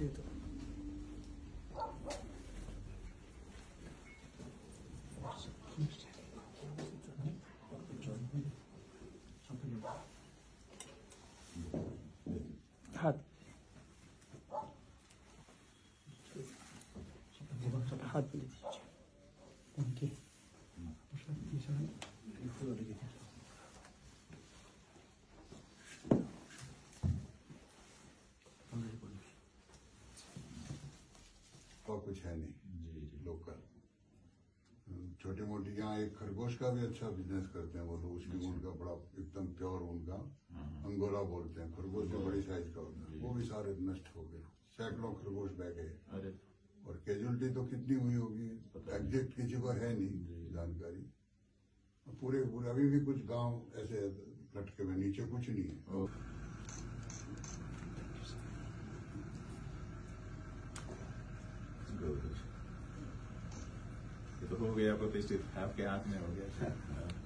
얘도 핫. 핫. 이게. 이 사람. और कुछ है नहीं लोकल। छोटी मोटी यहाँ एक खरगोश का भी अच्छा बिज़नेस करते हैं वो लोग उसकी ऊन का बड़ा एकदम प्योर ऊन का अंगोरा बोलते हैं खरगोश भी बड़ी साइज़ का होता है। वो भी सारे नष्ट हो गए। सैकड़ों खरगोश बह गए। और कैजुअलिटी तो कितनी हुई होगी एग्जैक्ट किसी को है नहीं जानकारी। पूरे पूरे अभी भी कुछ गाँव ऐसे लटके हुए नीचे कुछ नहीं है। तो हो गया प्रतिष्ठित आपके हाथ में हो गया।